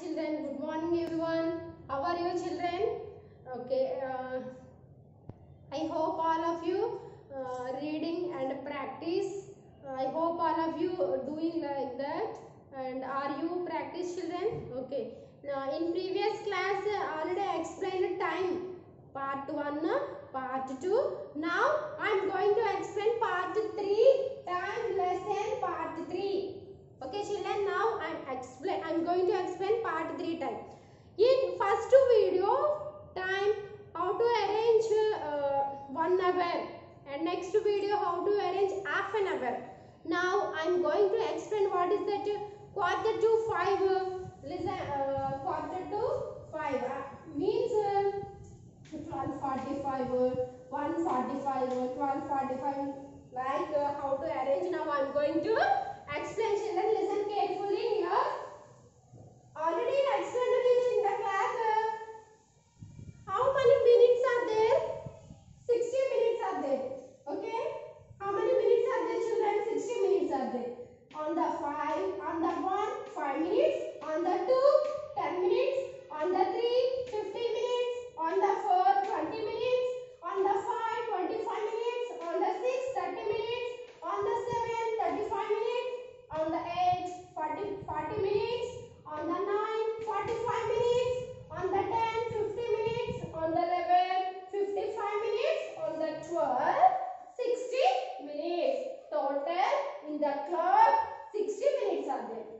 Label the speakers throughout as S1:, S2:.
S1: children. Good morning, everyone. How are you, children? Okay. Uh, I hope all of you uh, reading and practice. I hope all of you doing like that. And are you practice children? Okay. Now, in previous class, uh, already explained time. Part one, part two. Now, I am going to explain part three. Time lesson part three. Okay, children. Now I'm explain. I'm going to explain part three time. In first video, time how to arrange uh, one hour, and next video how to arrange half an hour. Now I'm going to explain what is that quarter to five. Listen, uh, quarter to five uh, means. Uh, 1245 uh, 145 uh, 1245 like uh, how to arrange now i'm going to explain children listen carefully here. Already I explained in the class uh, how many minutes are there? 60 minutes are there okay? How many minutes are there children? 60 minutes are there. On the 5 on the 1 5 minutes. On the 2 10 minutes. On the 3 15 minutes on the 4 20 minutes on the 5 25 minutes on the 6 30 minutes on the 7 35 minutes on the 8 40 40 minutes on the 9 45 minutes on the 10 50 minutes on the 11 55 minutes on the 12 60 minutes total in the clock 60 minutes are there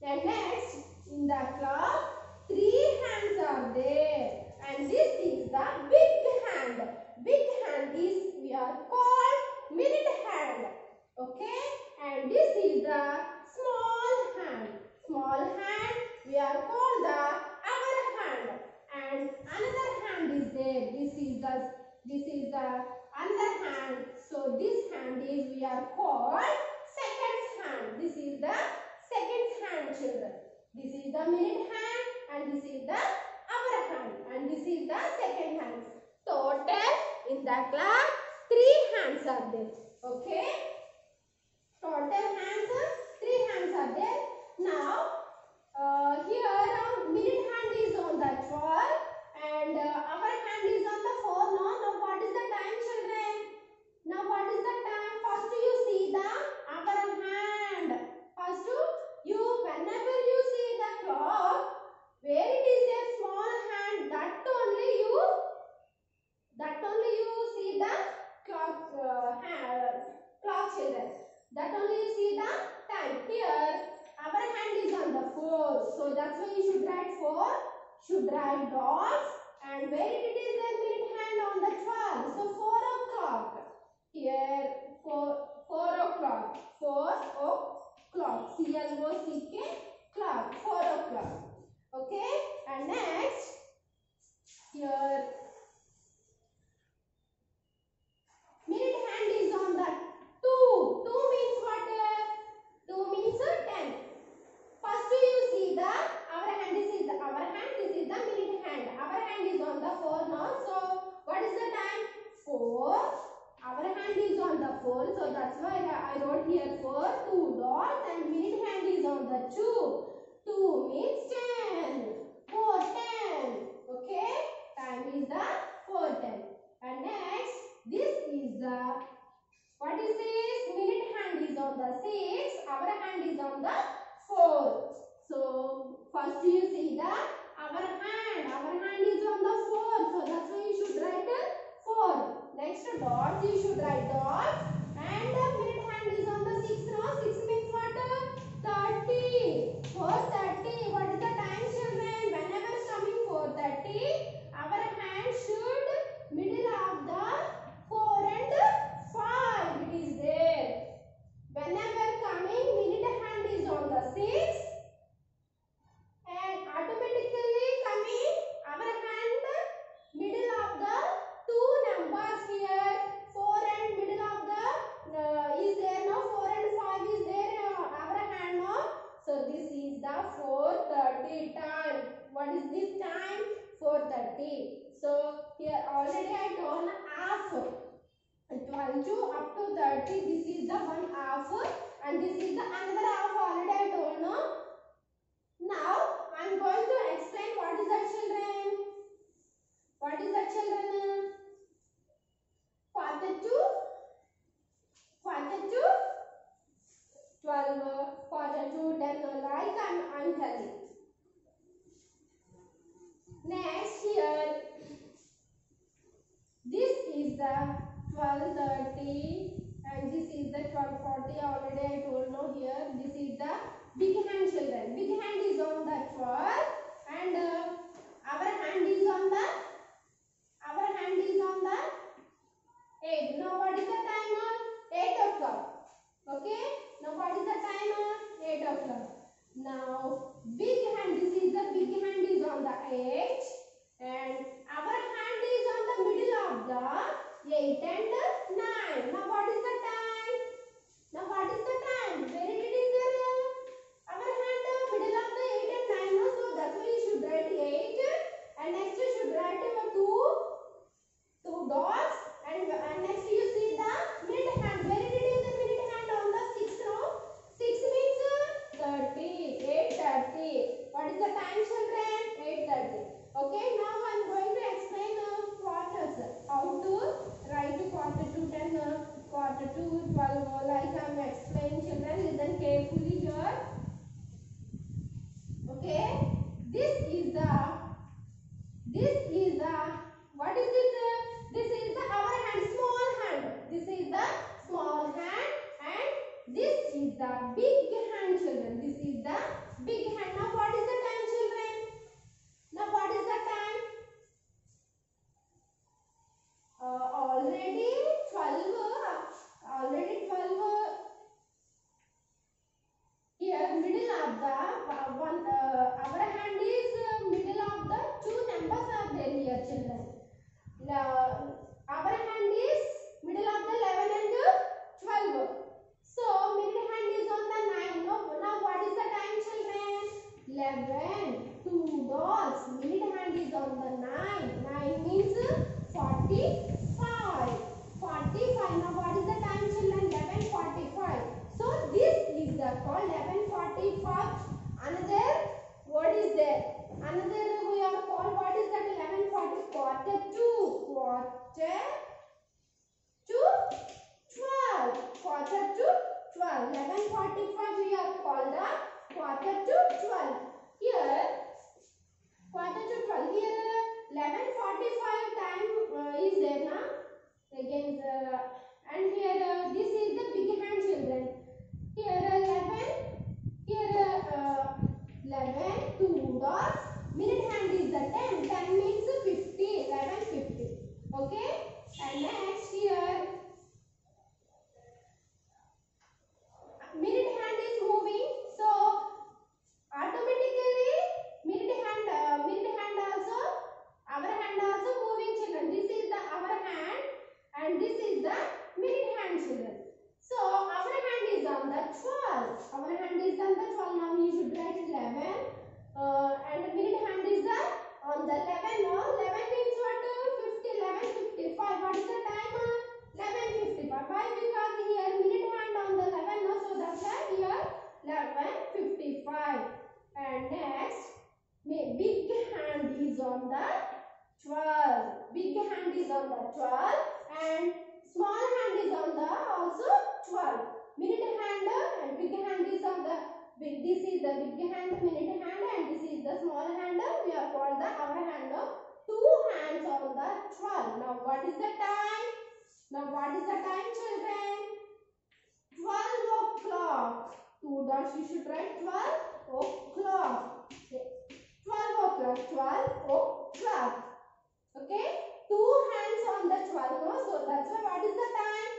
S1: then next, in the clock, three hands are there. And this is the big hand. Big hand is, we are called minute hand. Okay? And this is the small hand. Small hand, we are called the hour hand. And another hand is there. This is the, this is the another hand. So this hand is, we are called second hand. This is the second hand children. This is the minute hand and this is the hour hand and this is the second hand. Total in the class three hands are there. Okay. Total hands are three hands are there. Now uh, here uh, minute hand is on the 12 and uh, hour hand is on the 4. No, now what is the time children? Now what is the time? First you see the hour hand. First you whenever you see the clock where it is a small hand that only you that only you see the clock uh, hand, clock children. That only you see the time. Here hour hand is on the 4. So that's why you should write 4. Should write dots and where it is the minute hand on the 12. So 4 o'clock. Here 4 4 o'clock. 4 o'clock. C L O C K clock. 4 o'clock. Okay. And next here minute hand is on the 2. 2 means what? 2 means uh, 10. First you see the hour hand this is the hour hand this is the minute hand. Hour hand is on the 4 now. So what is the time? 4. Hour hand is on the 4. So that's why I I wrote here 4. 2 dots and minute hand is on the 2. 2 means 10. 4 10. Okay. Time is the 4 10. And next this is the what is this? Minute hand is on the 6. Hour hand is on the 4. So, first you see the hour hand. Hour hand is on the 4. So, that's why you should write uh, 4. Next dots, you should write dots. And the minute hand is on the 6 now. 6 means 30. So here already I told half. 12 up to 30 this is the one half and this is the another half already I told no. Now I am going to explain what is that children. What is that children? 42 42 12 42 10 like I am telling. Next year, this is the 1230 and this is the 1240. Already I told no here. This is the big hand children. Big hand is on the 12 and uh, hour hand is on the hour hand is on the 8. Now what is the time on? 8 o'clock. Okay. Now what is the time on? 8 o'clock. Now, big hand, this is the big hand is on the eight, and hour hand is on the middle of the 8 and 9. Now, what is the time? Now, what is the time? Where it is? This is the big hand children. This is the big hand. Now what is the on the 12. Big hand is on the 12 and small hand is on the also 12. Minute hand and big hand is on the big. This is the big hand, minute hand and this is the small hand. We are called the hour hand. Two hands on the 12. Now what is the time? Now what is the time children? 12 o'clock. Two dots you should write 12 o'clock. Okay. 12 o'clock, 12 o'clock. Okay, two hands on the 12. So that's why what is the time?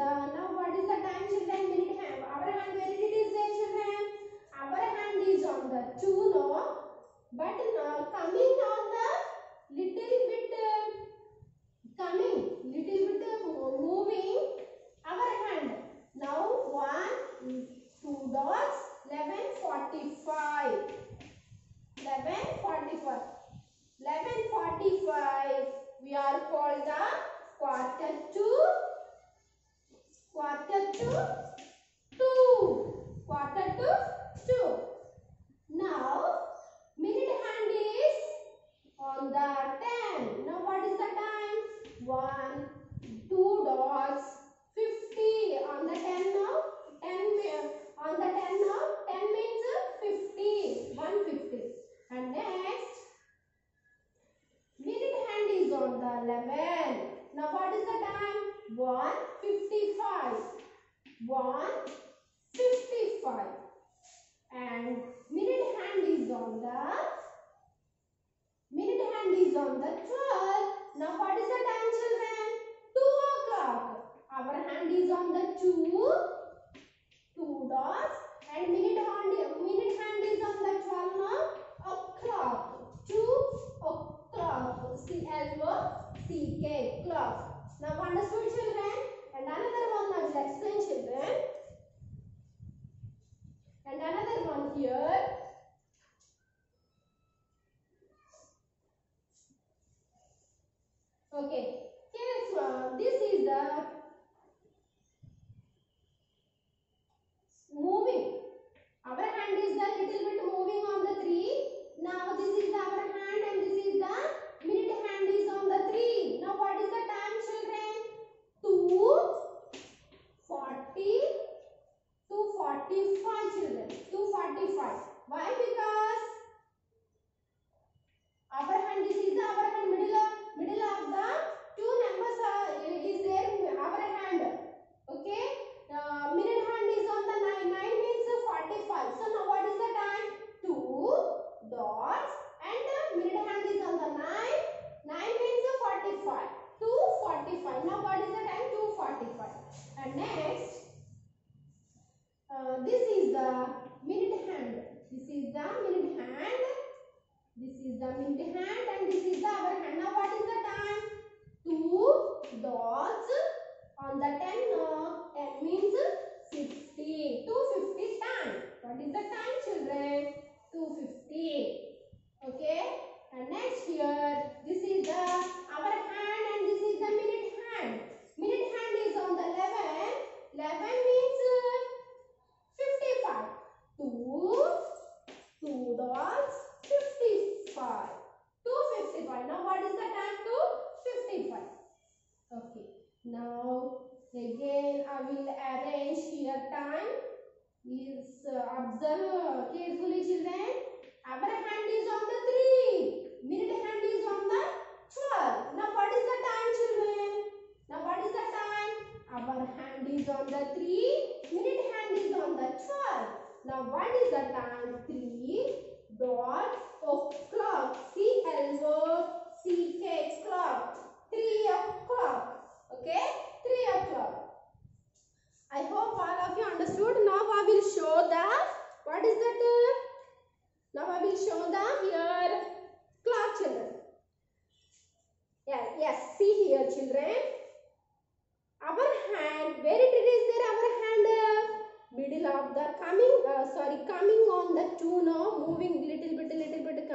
S1: The now what is the time children minute hand? Hour hand where it is there children? Hour hand is on the two no, but now coming on the little bit coming little bit moving hour hand. Now one two dots eleven forty five. 11 45 11 45 we are called the quarter two quarter to 2 quarter to 2 now minute hand is on the 10 now what is the time? 1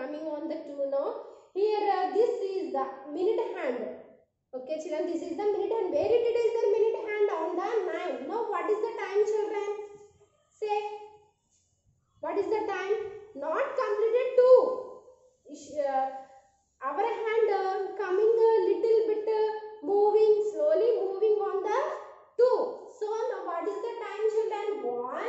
S1: coming on the two now. Here uh, this is the minute hand. Okay children, this is the minute hand. Where it is the minute hand on the 9. Now what is the time children? Say. What is the time? Not completed 2. Uh, hour hand uh, coming a little bit uh, moving, slowly moving on the 2. So now what is the time children? 1,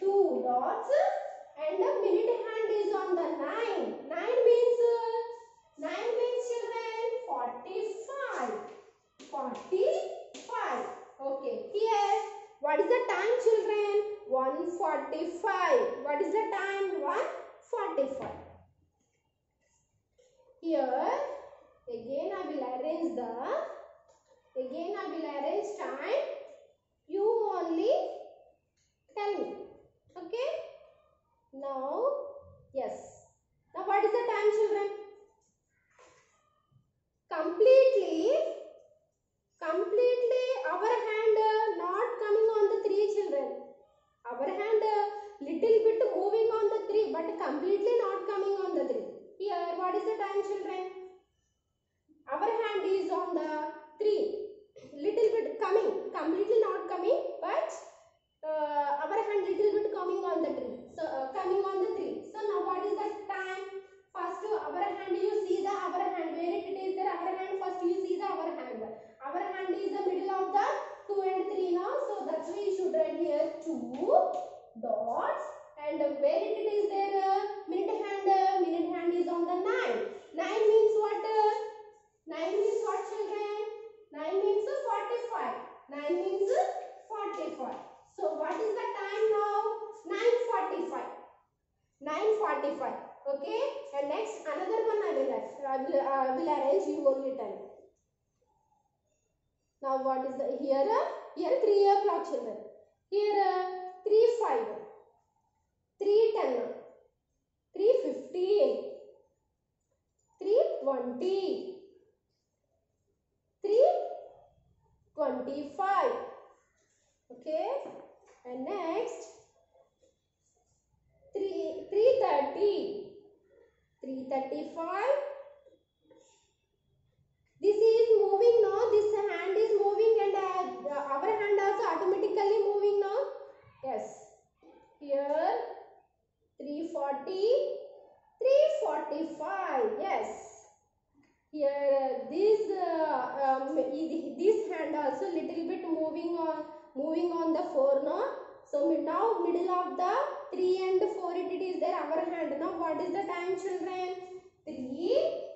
S1: 2 dots and the minute hand is on the 9. 9 means, uh, 9 means children 45. 45. Okay, here what is the time children? 145. What is the time? 145. Here again I will arrange the, again I will arrange time. You only tell me. Okay. Now, yes. Now what is the time children? Completely, completely hour hand uh, not coming on the three children. Hour hand uh, little bit moving on the three but completely not coming on the three. Here what is the time children? Hour hand is on the three. Little bit coming, completely not coming but uh, hour hand little bit coming on the tree. So uh, coming on the tree. So now what is the time? First hour hand you see the hour hand where it is there hour hand first you see the hour hand. Hour hand is the middle of the two and three now. So that's why you should write here two dots and where it is there uh, minute hand uh, minute hand is on the nine. Nine means what? Uh, nine means what children? Nine means uh, forty-five. Nine means uh, forty-five. So what is the time now? 9.45. 9.45. Okay. And next another one I will, I will, will arrange you only time. Now what is the here? Here 3 o'clock children. Here uh, 3 5. 3 10. 3 15. 3 20. 3 25. Okay. And next, 3, 330, 335. This is moving now. This hand is moving and uh, hour hand also automatically moving now. Yes. Here, 340, 345. Yes. Here, this uh, um, this hand also little bit moving on moving on the 4 now. so now middle of the 3 and 4 it, it is there hour hand now what is the time children 3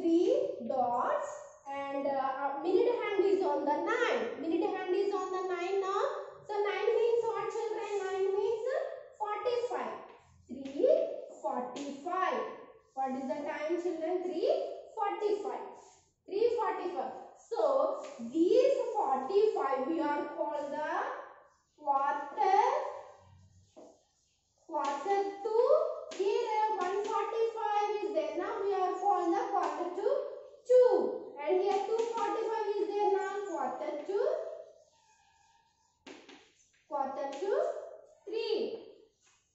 S1: 3 dots and uh, uh, minute hand is on the 9 minute hand is on the 9 now. So 9 means what children? 9 means 45 3 45 what is the time children? 3 45 345 so these 45 we are called the quarter quarter to here 145 is there now we are called the quarter to 2 and here 245 is there now quarter to quarter to 3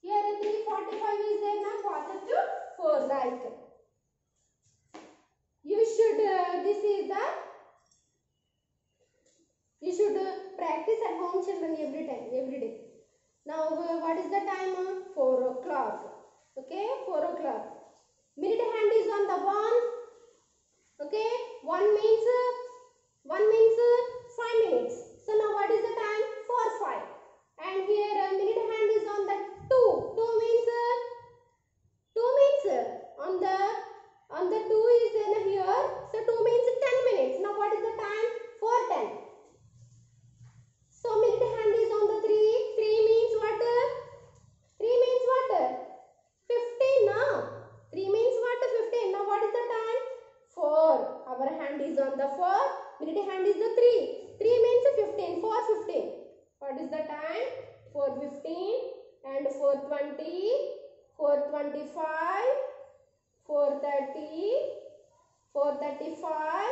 S1: here 345 is there now quarter to 4 like you should uh, this is the you should uh, practice at home children every time every day now uh, what is the time uh, 4 o'clock? Okay 4 o'clock. Minute hand is on the one. Okay one means uh, one means uh, five minutes. So now what is the time? 4 5 and here minute hand is on the two. Two means two means on the on the two is in here. So two means 10 minutes. Now what is the time? 4 10 so minute hand is on the 3 3 means what 3 means what 15 now 3 means what 15 now what is the time 4 hour hand is on the 4 minute hand is the 3 3 means 15 4 15 what is the time? 4 15 and 4 20 4 25 430 435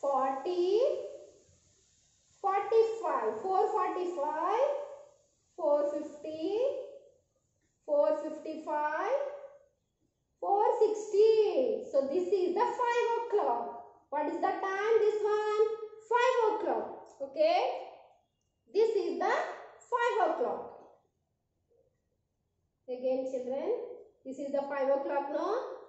S1: 40 45 445 450 455 460 so this is the 5 o'clock. What is the time this one? 5 o'clock okay? This is the 5 o'clock. Again children this is the 5 o'clock no